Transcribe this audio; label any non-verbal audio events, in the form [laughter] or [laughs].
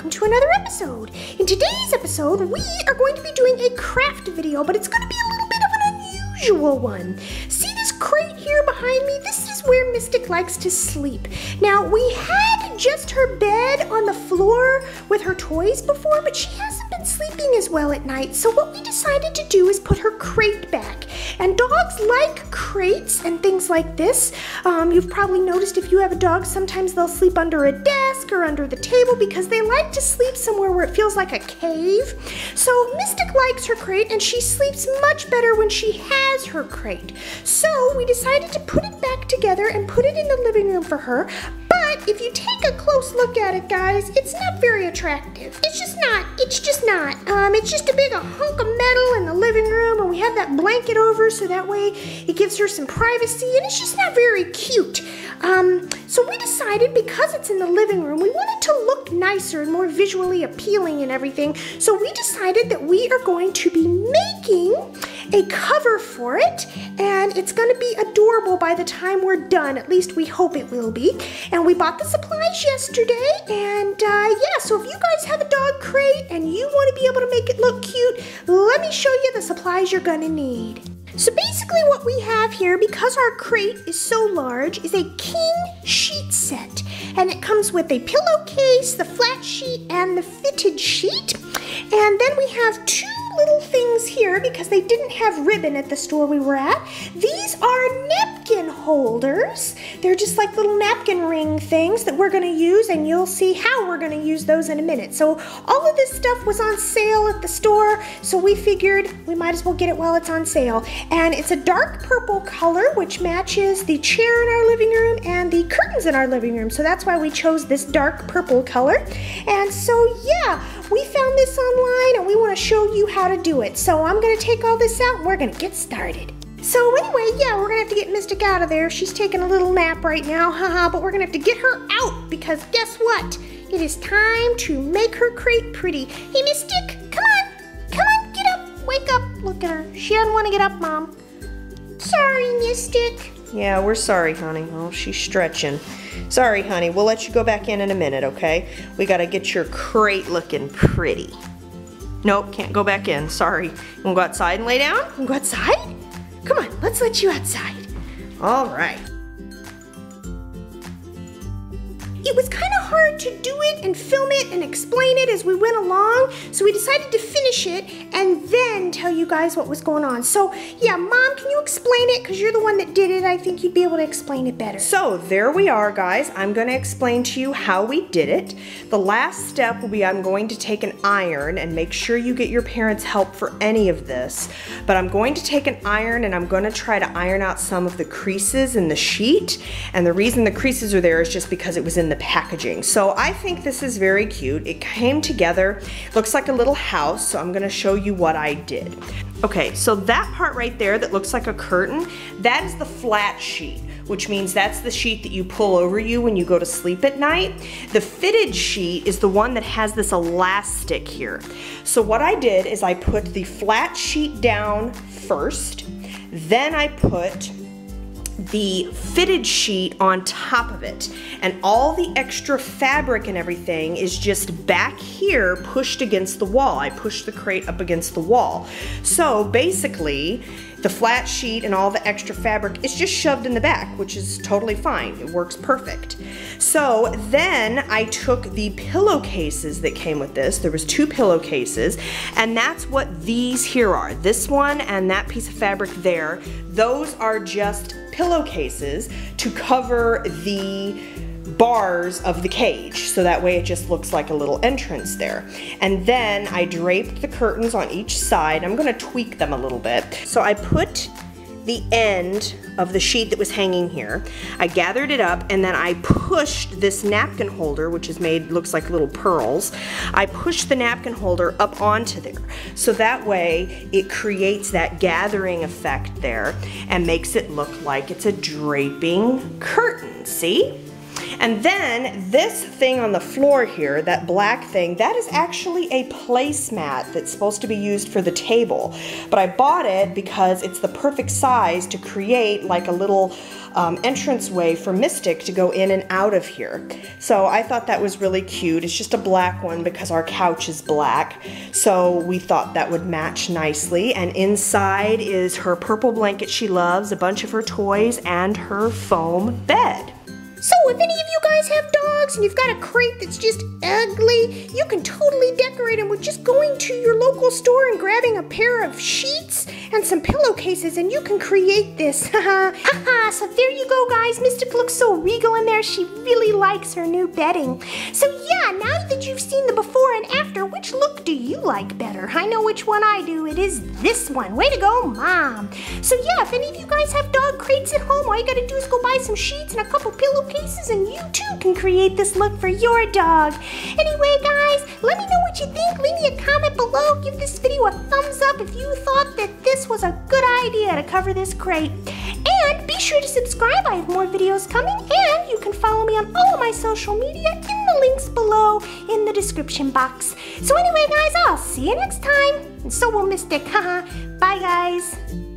welcome to another episode. In today's episode, we are going to be doing a craft video, but it's going to be a little bit of an unusual one. See this crate here behind me? This is where Mystic likes to sleep. Now, we had just her bed on the floor with her toys before, but she hasn't been sleeping as well at night, so what we decided to do is put her crate back. And dogs like crates and things like this. Um, you've probably noticed if you have a dog, sometimes they'll sleep under a desk or under the table because they like to sleep somewhere where it feels like a cave. So Mystic likes her crate and she sleeps much better when she has her crate. So we decided to put it back together and put it in the living room for her. If you take a close look at it, guys, it's not very attractive. It's just not. It's just not. Um, it's just a big a hunk of metal in the living room, and we have that blanket over so that way it gives her some privacy, and it's just not very cute. Um, so we decided because it's in the living room, we wanted to look nicer and more visually appealing and everything. So we decided that we are going to be making a cover for it, and it's gonna be adorable by the time we're done. At least we hope it will be. And we bought the supplies yesterday, and uh, yeah, so if you guys have a dog crate and you wanna be able to make it look cute, let me show you the supplies you're gonna need. So basically what we have here, because our crate is so large, is a king sheet set. And it comes with a pillowcase, the flat sheet, and the fitted sheet. And then we have two little things here because they didn't have ribbon at the store we were at. These are napkin holders. They're just like little napkin ring things that we're gonna use and you'll see how we're gonna use those in a minute. So all of this stuff was on sale at the store, so we figured we might as well get it while it's on sale. And it's a dark purple color, which matches the chair in our living room and the curtains in our living room. So that's why we chose this dark purple color. And so yeah, we found this online and we wanna show you how to do it. So I'm gonna take all this out and we're gonna get started. So anyway, yeah, we're gonna have to get Mystic out of there. She's taking a little nap right now, haha, but we're gonna have to get her out because guess what? It is time to make her crate pretty. Hey, Mystic, come on, come on, get up, wake up. Look at her, she doesn't wanna get up, Mom. Sorry, Mystic. Yeah, we're sorry, honey. Oh, she's stretching. Sorry, honey. We'll let you go back in in a minute, okay? We gotta get your crate looking pretty. Nope, can't go back in. Sorry. You wanna go outside and lay down? You wanna go outside? Let's let you outside. All right. It was kind of hard to do it and film it and explain it as we went along, so we decided to finish it and then tell you guys what was going on. So, yeah, Mom, can you explain it? Because you're the one that did it. I think you'd be able to explain it better. So, there we are, guys. I'm going to explain to you how we did it. The last step will be I'm going to take an iron and make sure you get your parents' help for any of this. But I'm going to take an iron and I'm going to try to iron out some of the creases in the sheet. And the reason the creases are there is just because it was in the packaging. So I think this is very cute. It came together, looks like a little house, so I'm gonna show you what I did. Okay, so that part right there that looks like a curtain, that is the flat sheet which means that's the sheet that you pull over you when you go to sleep at night. The fitted sheet is the one that has this elastic here. So what I did is I put the flat sheet down first, then I put the fitted sheet on top of it. And all the extra fabric and everything is just back here pushed against the wall. I pushed the crate up against the wall. So basically, the flat sheet and all the extra fabric is just shoved in the back, which is totally fine. It works perfect. So then I took the pillowcases that came with this. There was two pillowcases, and that's what these here are. This one and that piece of fabric there. Those are just pillowcases to cover the bars of the cage so that way it just looks like a little entrance there. And then I draped the curtains on each side. I'm gonna tweak them a little bit. So I put the end of the sheet that was hanging here. I gathered it up and then I pushed this napkin holder which is made looks like little pearls. I pushed the napkin holder up onto there. So that way it creates that gathering effect there and makes it look like it's a draping curtain. See And then this thing on the floor here, that black thing, that is actually a placemat that's supposed to be used for the table. But I bought it because it's the perfect size to create like a little um, entranceway for Mystic to go in and out of here. So I thought that was really cute. It's just a black one because our couch is black. So we thought that would match nicely. And inside is her purple blanket she loves, a bunch of her toys, and her foam bed. So if any of you guys have dogs and you've got a crate that's just ugly, you can totally decorate them with just going to your local store and grabbing a pair of sheets and some pillowcases and you can create this. [laughs] Haha, so there you go guys. Mystic looks so regal in there. She really likes her new bedding. So yeah, now that you've seen the before and after, which look do you like better? I know which one I do. It is this one. Way to go, Mom. So yeah, if any of you guys have dog crates at home, all you gotta do is go buy some sheets and a couple pillowcases and you too can create this look for your dog. Anyway, guys, let me know what you think. Leave me a comment below. Give this video a thumbs up if you thought that this was a good idea to cover this crate. And be sure to subscribe. I have more videos coming. And you can follow me on all of my social media in the links below in the description box. So anyway, guys, I'll see you next time. And so will Mystic. [laughs] Haha. Bye, guys.